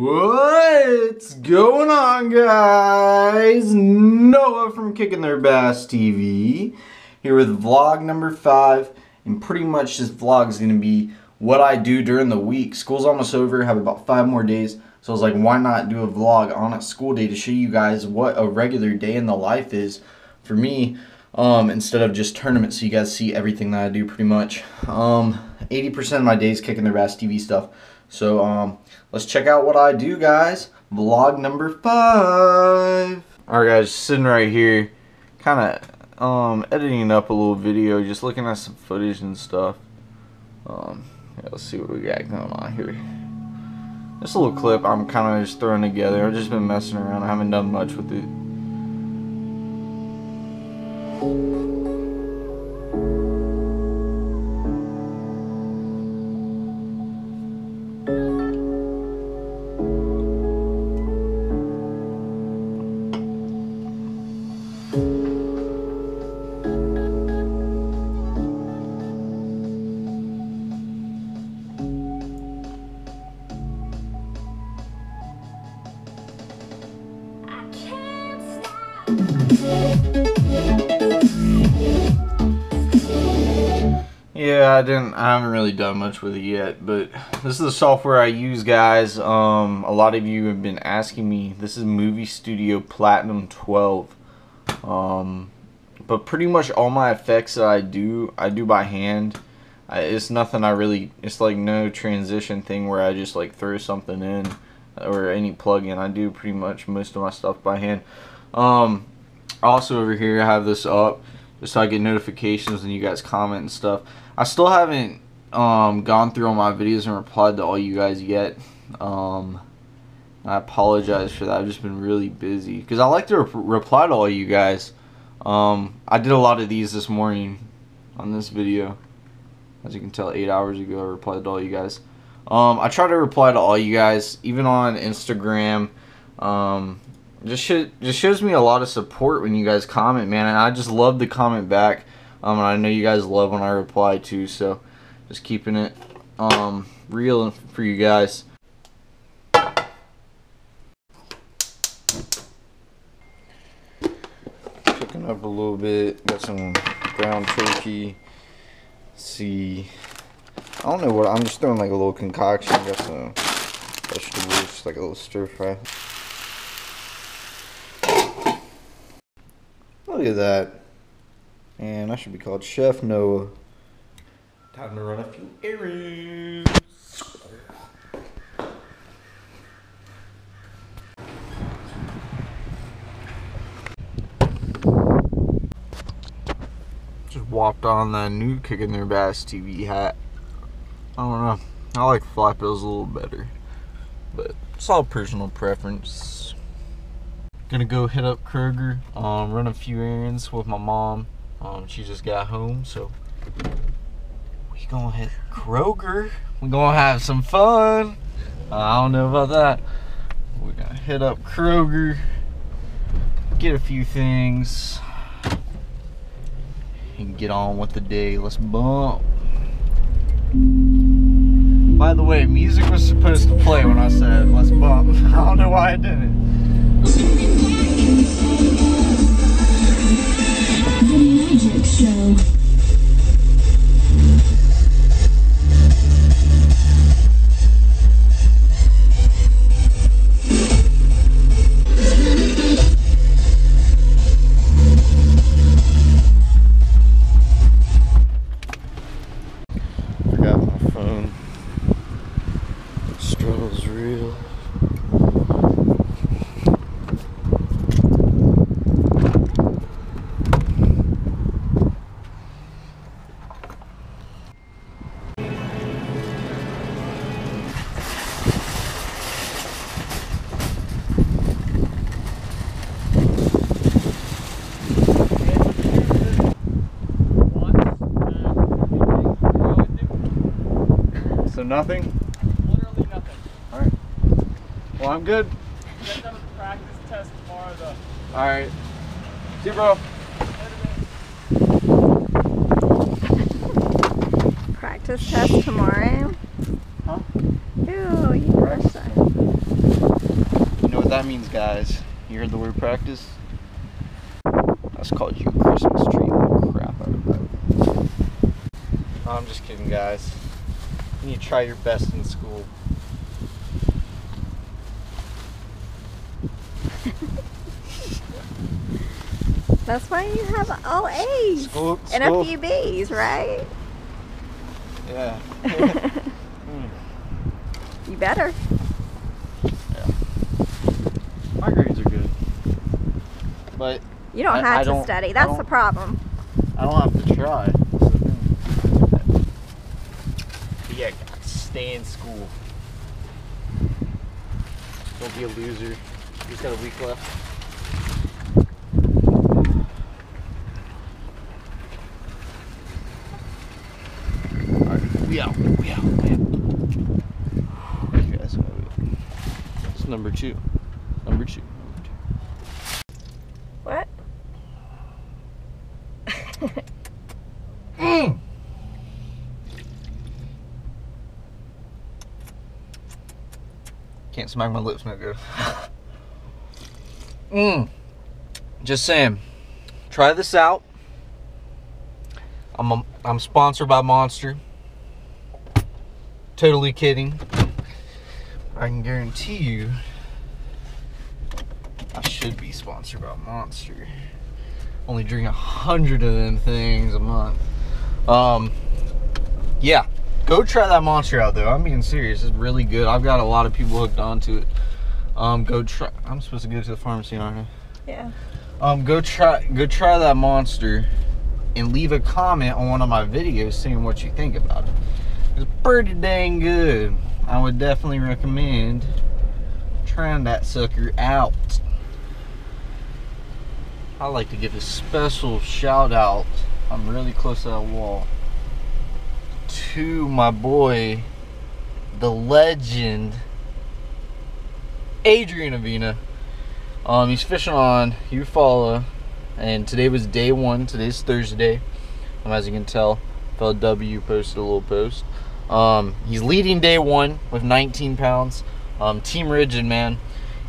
What's going on, guys? Noah from Kicking Their Bass TV here with vlog number five. And pretty much this vlog is going to be what I do during the week. School's almost over, have about five more days. So I was like, why not do a vlog on a school day to show you guys what a regular day in the life is for me um, instead of just tournaments so you guys see everything that I do pretty much. Um, 80% of my days kicking their bass TV stuff. So um, let's check out what I do guys. Vlog number five. Alright guys, sitting right here, kind of um, editing up a little video, just looking at some footage and stuff. Um, yeah, let's see what we got going on here. This little clip I'm kind of just throwing together. I've just been messing around. I haven't done much with it. Yeah, I didn't. I haven't really done much with it yet, but this is the software I use, guys. Um, a lot of you have been asking me. This is Movie Studio Platinum 12. Um, but pretty much all my effects that I do, I do by hand. I, it's nothing I really. It's like no transition thing where I just like throw something in or any plugin. I do pretty much most of my stuff by hand. Um, also over here, I have this up just so I get notifications when you guys comment and stuff. I still haven't um, gone through all my videos and replied to all you guys yet. Um, I apologize for that. I've just been really busy because I like to re reply to all you guys. Um, I did a lot of these this morning on this video. As you can tell, eight hours ago, I replied to all you guys. Um, I try to reply to all you guys, even on Instagram. Um, just should, just shows me a lot of support when you guys comment, man. And I just love to comment back. Um, and I know you guys love when I reply too. So just keeping it um, real for you guys. Cooking up a little bit. Got some ground turkey. Let's see. I don't know what. I'm just throwing like a little concoction. Got some vegetables, like a little stir fry. Look at that. And I should be called Chef Noah. Time to run a few errands. Just walked on that new Kicking Their Bass TV hat. I don't know. I like flat bills a little better. But it's all personal preference. Gonna go hit up Kroger, um, run a few errands with my mom. Um, she just got home, so we gonna hit Kroger. We gonna have some fun. Uh, I don't know about that. We're gonna hit up Kroger, get a few things, and get on with the day. Let's bump. By the way, music was supposed to play when I said let's bump. I don't know why I didn't. Show. Nothing? Literally nothing. Alright. Well, I'm good. You guys have a practice test tomorrow, though. Alright. See you, bro. Practice test tomorrow. Huh? Ew, you gross. that means, guys. You heard the word practice? That's called you Christmas tree. Crap out of that. I'm just kidding, guys. You need to try your best in school. That's why you have all A's School, and school. a few B's, right? Yeah. Hmm. You better. Yeah. My grades are good. But You don't I- have I to don't- study. That's the problem. I don't have to try. That's the thing. But yeah, stay in school. Don't be a loser. He's got a week left. We out. We out. We out. It. It's number two. Number two. Number two. What? Mm. Can't smack my lips no good. Mmm. Just saying. Try this out. I'm a, I'm sponsored by Monster. Totally kidding. I can guarantee you I should be sponsored by Monster. Only drink a hundred of them things a month. Um, yeah, go try that monster out though. I'm being serious. It's really good. I've got a lot of people hooked onto it. Um, go try. I'm supposed to go to the pharmacy, aren't I? Yeah. Um, go try. Go try that monster, and leave a comment on one of my videos saying what you think about it. It's pretty dang good. I would definitely recommend trying that sucker out. I like to give a special shout out. I'm really close to that wall. To my boy, the legend, Adrian Avina. Um, he's fishing on Eufaula, and today was day one. Today's Thursday. Um, as you can tell, FLW posted a little post. Um, he's leading day one with 19 pounds. Um, Team Rigid, man.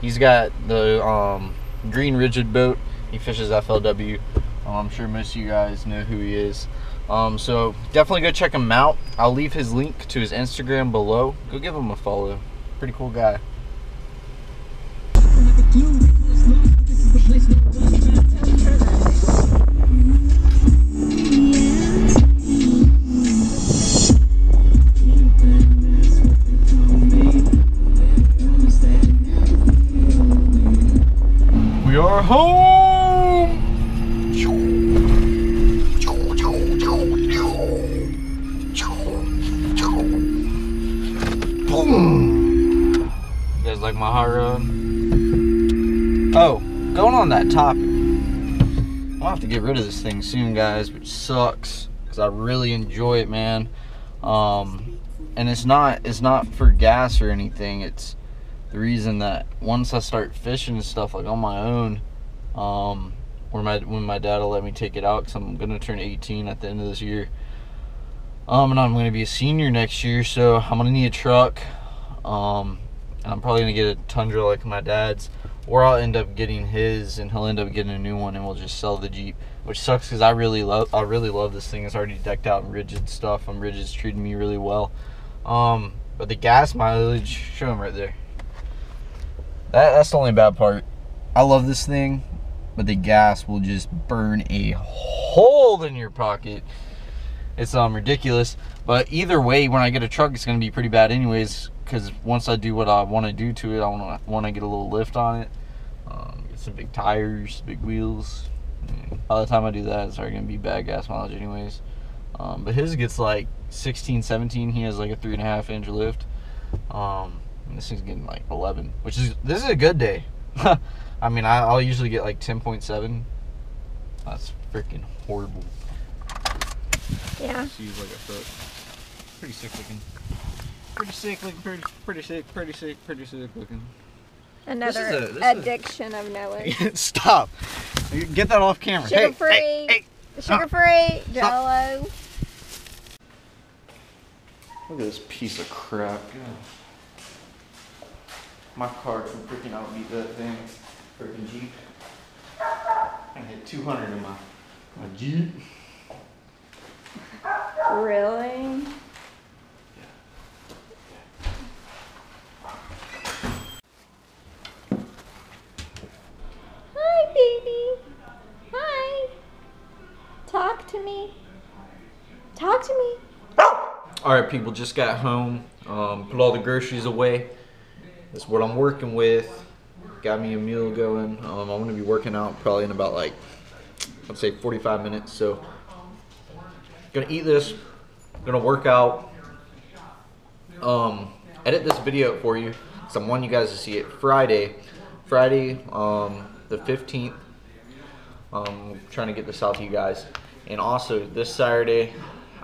He's got the um, green rigid boat. He fishes FLW. Um, I'm sure most of you guys know who he is. Um, so definitely go check him out. I'll leave his link to his Instagram below. Go give him a follow. Pretty cool guy. Topic. I'll have to get rid of this thing soon, guys, which sucks because I really enjoy it, man. Um, and it's not it's not for gas or anything. It's the reason that once I start fishing and stuff like on my own, um, or my when my dad will let me take it out because I'm gonna turn 18 at the end of this year. Um, and I'm gonna be a senior next year, so I'm gonna need a truck. Um, and I'm probably gonna get a Tundra like my dad's, or I'll end up getting his, and he'll end up getting a new one, and we'll just sell the Jeep. Which sucks because I really love I really love this thing. It's already decked out in rigid stuff. And rigid's treating me really well. Um, but the gas mileage, show right there. That, that's the only bad part. I love this thing, but the gas will just burn a hole in your pocket. It's um ridiculous. But either way, when I get a truck, it's gonna be pretty bad anyways. Because once I do what I want to do to it, I want to want to get a little lift on it. Um, get some big tires, big wheels. By the time I do that, it's already gonna be bad gas mileage anyways. Um, but his gets like 16, 17. He has like a three and a half inch lift. Um, and this thing's getting like 11, which is this is a good day. I mean, I, I'll usually get like 10.7. That's freaking horrible. Yeah. Seems like a foot. Pretty sick looking. Pretty sick looking. Pretty, pretty sick. Pretty sick. Pretty sick looking. Another a- this is- addiction of Noah. Stop. Get that off camera. Sugar Hey, free. hey, hey. Sugar free, Stop. Jello. Look at this piece of crap. my car can freaking outbeat that thing. Freaking Jeep. I hit 200 in my, my Jeep. Really? Hi, baby. Hi. Talk to me. Talk to me. All right, people, just got home. Um, put all the groceries away. That's what I'm working with. Got me a meal going. Um, I'm gonna be working out probably in about like, I'd say 45 minutes. So, gonna eat this. Gonna work out. Um, edit this video for you. Cause I want you guys to see it Friday. Friday, um, the 15th. Um, trying to get this out to you guys. And also this Saturday,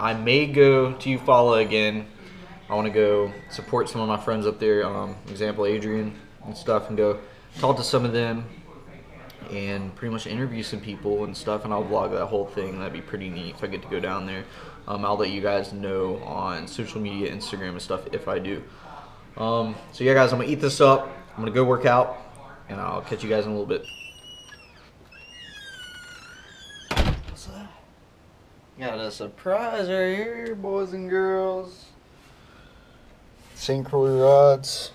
I may go to Eufaula again. I want to go support some of my friends up there. Um, example, Adrian and stuff, and go talk to some of them and pretty much interview some people and stuff. And I'll vlog that whole thing. That'd be pretty neat if I get to go down there. Um, I'll let you guys know on social media, Instagram, and stuff if I do. Um, so yeah, guys, I'm gonna eat this up. I'm gonna go work out, and I'll catch you guys in a little bit. What's that? Got a surprise right here, boys and girls. St. Croix rods.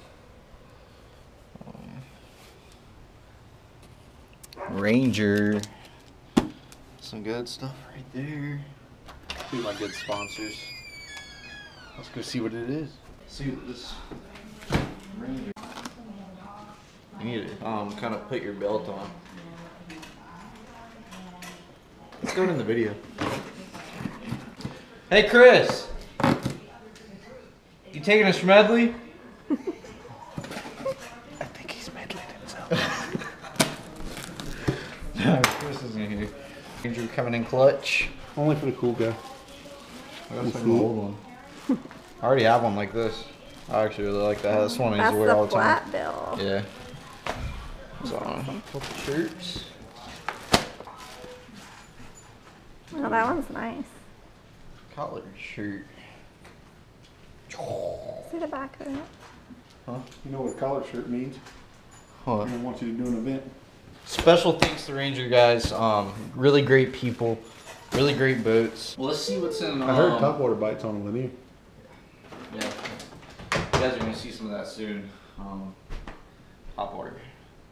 Ranger. Some good stuff right there. Two of my good sponsors. Let's go see what it is. See what this Ranger. You need to um, kind of put your belt on. Let's go in the video. Hey, Chris. You taking a Schmedley? I think he's medleyed himself. no, Chris isn't here. Andrew coming in clutch. Only for the cool guy. I got an old one. I already have one like this. I actually really like that. That's one I used to wear all the the time. flat bill. Yeah. So, a couple shirts. Oh, that one's nice. Collared shirt. See the back of it. Huh? You know what a collared shirt means? What? I want you to do an event. Special thanks to Ranger guys. Um, really great people. Really great boats. Well, let's see what's in. Um, I heard topwater bites on a linear. Yeah. You guys are gonna see some of that soon. Um, hot water.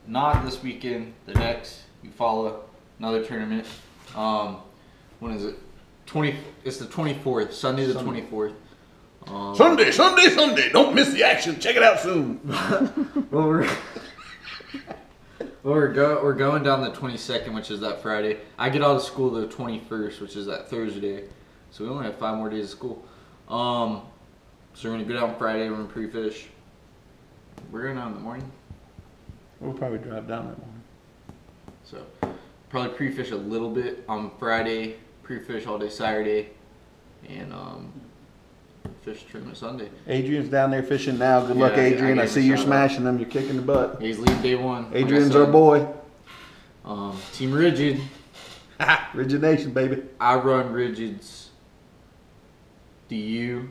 Not this weekend. The next, you follow another tournament. Um, when is it? Twenty. It's the twenty fourth. Sunday the Sunday. twenty fourth. Um, Sunday, Sunday, Sunday. Don't miss the action. Check it out soon. Well, we're well, we're go we're going down the twenty second, which is that Friday. I get out of school the twenty first, which is that Thursday. So we only have five more days of school. Um, so we're gonna go down Friday. We're gonna pre-fish. We're going out in the morning, We'll probably drive down that morning. so probably pre-fish a little bit on Friday. Pre-fish all day Saturday, and um, fish tournament Sunday. Adrian's down there fishing now. Good luck, Yeah, I- I Adrian. I, gave see you're shout out. smashing them. You're kicking the butt. He's lead day one. like I Adrian's our boy. Um, Team Rigid. Rigid Nation, baby. I run rigids. Do you?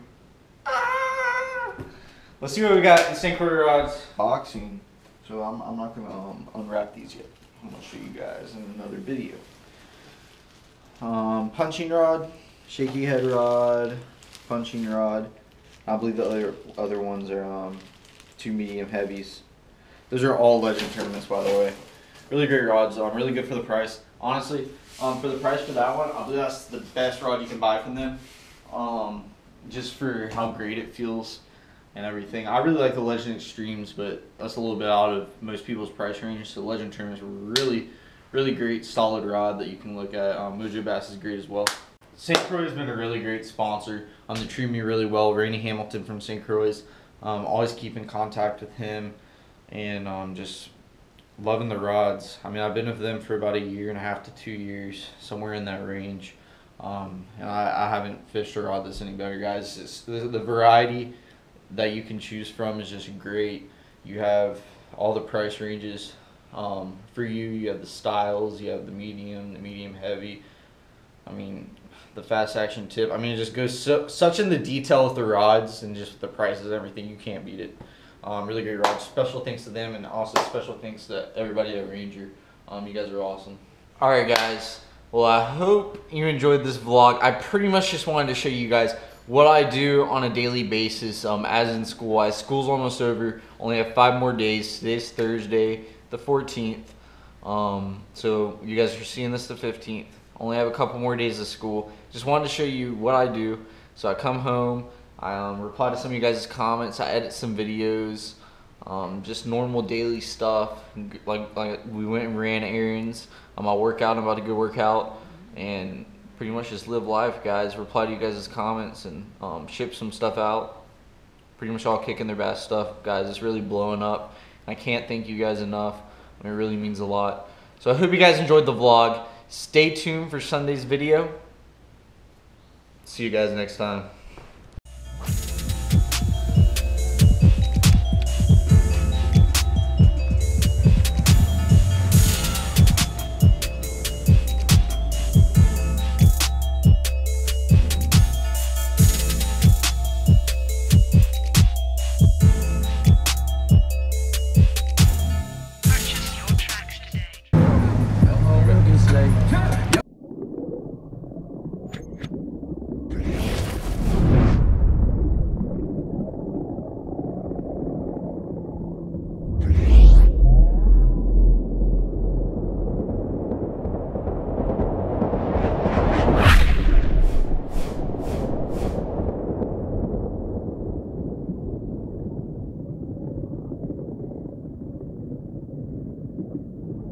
Let's see what we got in St. Croix rods. Boxing. So I'm, I'm not gonna um, unwrap these yet. I'm gonna show you guys in another video. Um, punching rod, shaky head rod, punching rod. I believe the other other ones are um, two medium heavies. Those are all legend tournaments, by the way. Really great rods. Um, really good for the price. Honestly, um, for the price for that one, I believe that's the best rod you can buy from them. Um, just for how great it feels and everything. I really like the Legend Extremes, but that's a little bit out of most people's price range. So Legend tournaments really, really great, solid rod that you can look at. Um, Mojo Bass is great as well. St. Croix has been a really great sponsor. Um, they treat me really well. Rainey Hamilton from St. Croix. Um, always keep in contact with him and um, just loving the rods. I mean, I've been with them for about a year and a half to two years, somewhere in that range. Um, and I, I haven't fished a rod that's any better, guys. It's, the, the variety that you can choose from is just great. You have all the price ranges um, for you. You have the styles. You have the medium, the medium heavy. I mean, the fast action tip. I mean, it just goes so, such in the detail with the rods and just the prices, everything. You can't beat it. Um, really great rods. Special thanks to them, and also special thanks to everybody at Ranger. Um, you guys are awesome. All right, guys. Well, I hope you enjoyed this vlog. I pretty much just wanted to show you guys what I do on a daily basis um, as in school. As school's almost over, only have five more days. Today's Thursday, the 14th. Um, so you guys are seeing this the 15th. Only have a couple more days of school. Just wanted to show you what I do. So I come home, I um, reply to some of you guys' comments, I edit some videos, um, just normal daily stuff. Like like we went and ran errands. Um, I work out. I'm about to go work out, and pretty much just live life, guys. Reply to you guys' comments and um, ship some stuff out. Pretty much all kicking their bass stuff, guys. It's really blowing up. I can't thank you guys enough. It really means a lot. So I hope you guys enjoyed the vlog. Stay tuned for Sunday's video. See you guys next time.